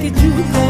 que you